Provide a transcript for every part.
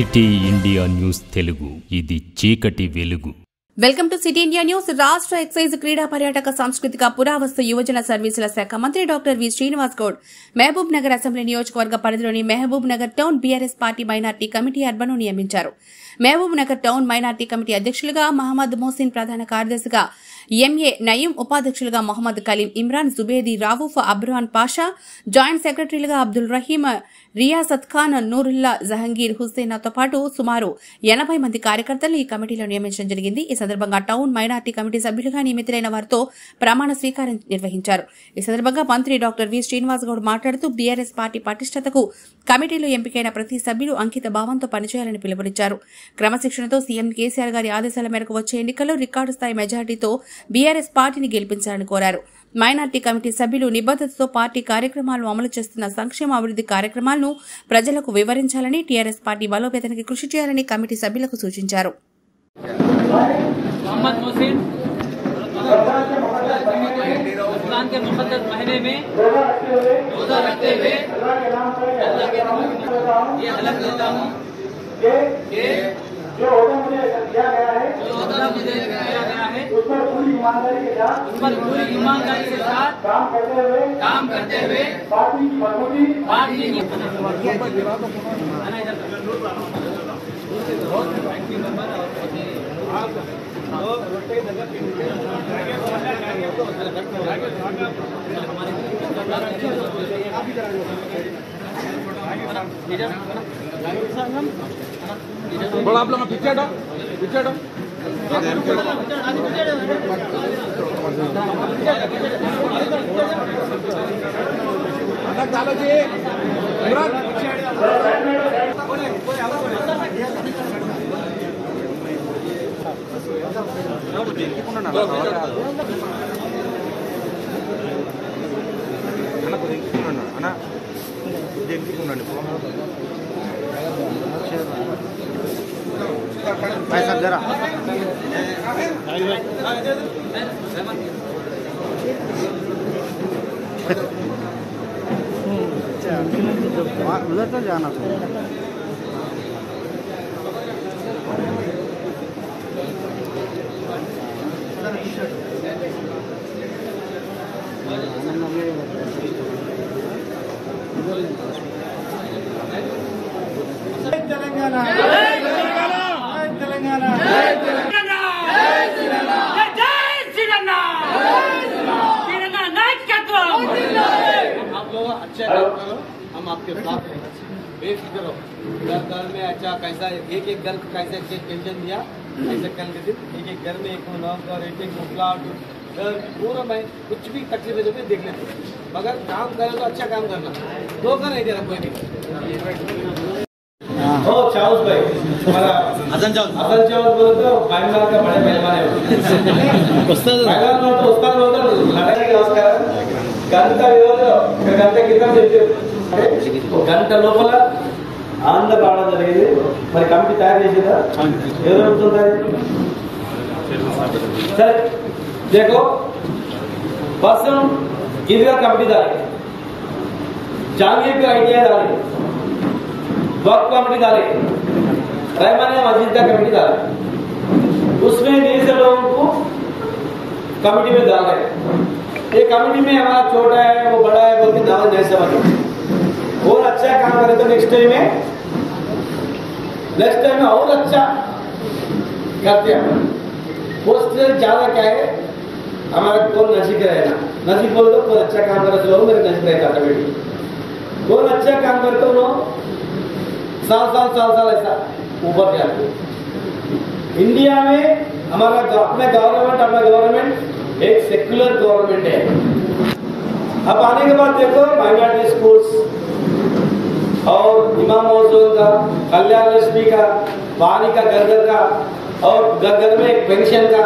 City India news Telugu. ఇది చీకటి వెలుగు. Welcome to City India News. రాష్ట్ర ఎక్సైజ్ క్రీడా పర్యాటక సాంస్కృతిక పురావస్తు యువజన సర్వీసుల శాఖ మంత్రి doctor V. Srinivas Goud Mahabubnagar assembly నియోజకవర్గ పరిధిలోని Mahabubnagar town BRS party minority committee urban నియమించారు. Mahabub Nagar town minority committee అధ్యక్షులుగా మహమ్మద్ మోసిన్ ప్రధాన కార్యదర్శిగా ఎంఏ నయీం ఉపాధ్యక్షులుగా మొహమ్మద్ కలీం ఇమ్రాన్ జుబేది రావూఫ్ అబ్రాన్ పాషా జాయింట్ సెక్రటరీలుగా అబ్దుల్ రహీం రియాసత్ ఖాన్ నూరుల్లా జహంగీర్ హుస్సేనాతో పాటు సుమారు ఎనభై మంది కార్యకర్తలను ఈ కమిటీలో నియమించడం జరిగింది. ఈ సందర్భంగా టౌన్ మైనార్టీ కమిటీ సభ్యులుగా నియమితులైన వారితో ప్రమాణ స్వీకారం నిర్వహించారు. ఈ సందర్భంగా మంత్రి డాక్టర్ వి శ్రీనివాస్ గౌడ్ మాట్లాడుతూ బీఆర్ఎస్ పార్టీ పటిష్టతకు కమిటీలో ఎంపికైన ప్రతి సభ్యులు అంకిత భావంతో పనిచేయాలని పిలుపునిచ్చారు. క్రమశిక్షణతో సీఎం కేసీఆర్ గారి ఆదేశాల మేరకు వచ్చే ఎన్నికల్లో రికార్డు స్థాయి మెజార్టీతో బీఆర్ఎస్ పార్టీని గెలిపించాలని కోరారు మైనార్టీ కమిటీ సభ్యులు నిబద్దతతో పార్టీ కార్యక్రమాలను అమలు చేస్తున్న సంక్షేమ అభివృద్ధి కార్యక్రమాలను ప్రజలకు వివరించాలని టీఆర్ఎస్ పార్టీ బలోపేతానికి కృషి చేయాలని కమిటీ సభ్యులకు సూచించారు मोहम्मद मोहसिन रमजान के मुकद्दस महीने में रोजा रखते हुए अल्लाह के नाम ये हलफ लेता हूँ कि जो होगा मुझे दिया गया है जो होता मुझे दिया गया है उस पर पूरी ईमानदारी के साथ पूरी ईमानदारी के साथ काम करते हुए काम करते हुए पार्टी की मजबूती पार्टी की थोड़ा आप लोग पीछे हटो पीछे हटो। అన్న కొద్దిగా ఎక్కువ అన్న కొద్దిగా ఉండండి भाई साहब जरा उधर तो जाना था। तेलंगाना अच्छा करो हम आपके साथ हैं बेफिक्र हो घर घर में अच्छा कैसा एक एक घर कैसे कैसे टेंशन दिया ऐसे कल के दिन एक एक घर में एक नौकर एक एक प्लाट घर पूरा मैं कुछ भी तकलीफ़ जो भी देख लेते मगर काम करे तो अच्छा काम करना धोखा नहीं देना कोई भी ओ चाउस भाई हमारा हसन चाउस हसन चाउस बोले तो बांग्ला का बड़े मेहमान है उस्ताद बांग्ला तो उस्ताद बोलते लड़ाई नमस्कार గంట వ్యవధిలో ఒక గంట క్రితం చెప్పారు గంట లోపల ఆంధ్ర రావడం జరిగింది మరి కమిటీ తయారు చేసేదా ఎవరు అడుగుతున్నారు సరే देखो पर्सन किधर कमिटी डाले जहांगीर का आइडिया डाले वक्त कमिटी डाले रहमानिया मस्जिद का कमिटी डाले। उसमें बीस लोगों को कमिटी में डाल हैं। ये कमिटी में हमारा छोटा है, वो बड़ा है बोल के दावा नहीं समझ और अच्छा काम करे तो नेक्स्ट टाइम में नेक्स्ट टाइम में और अच्छा करते हैं। उससे ज़्यादा क्या है, हमारा कौन नजीक रहेगा नजीक बोल दो कौन अच्छा काम करे तो मेरे नजीक रहता कमेटी। कौन अच्छा काम करते हो लोग साल साल साल साल ऐसा ऊपर जाते इंडिया में हमारा अपना गवर्नमेंट अपना गवर्नमेंट एक सेक्युलर गवर्नमेंट है। अब आने के बाद देखो माइनॉरिटी स्कूल्स और इमाम मौजूद का, कल्याण लक्ष्मी का, पानी का घर का और घर में एक पेंशन का,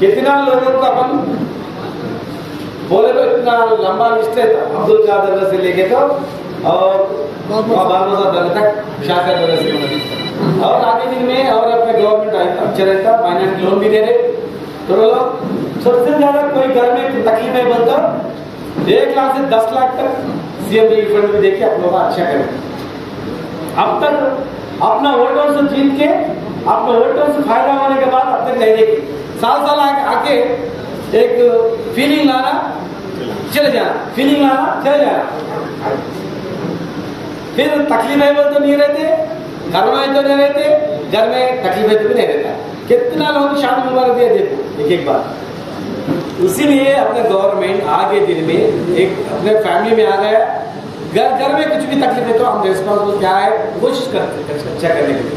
कितना लोगों को अपन बोले तो इतना लंबा लिस्ट है अब्दुल कादर से लेके तो और तक शाखा और आगे दिन में और अपने गवर्नमेंट अच्छा रहता फाइनेंस लोन भी दे रहे तो लोग सबसे ज़्यादा कोई घर में तकलीफ़ है बनता एक लाख से दस लाख तक सीएम फंड में देके आप लोग अच्छा करें। अब तक अपना वोटों से जीत के अपने वोटों से फ़ायदा होने के बाद अब तक नहीं की साल साल आके एक फीलिंग लाना, चले जाना फीलिंग लाना, चले जाना फिर तकलीफें तो नहीं रहते घर में तो नहीं रहते, घर में तकलीफें तो भी नहीं रहता। कितना लोग शादी मुबारक दिया देखो एक एक बार इसीलिए अपने गवर्नमेंट आगे दिन में एक अपने फैमिली में आ गया। घर घर में कुछ भी तकलीफ़ है तो हम रिस्पॉन्सिबल क्या है? कोशिश करते अच्छा करने के लिए।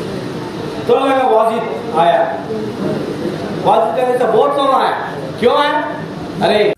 तो वाजिद आया। वाजिद करने से बहुत लोग आए। क्यों है? अरे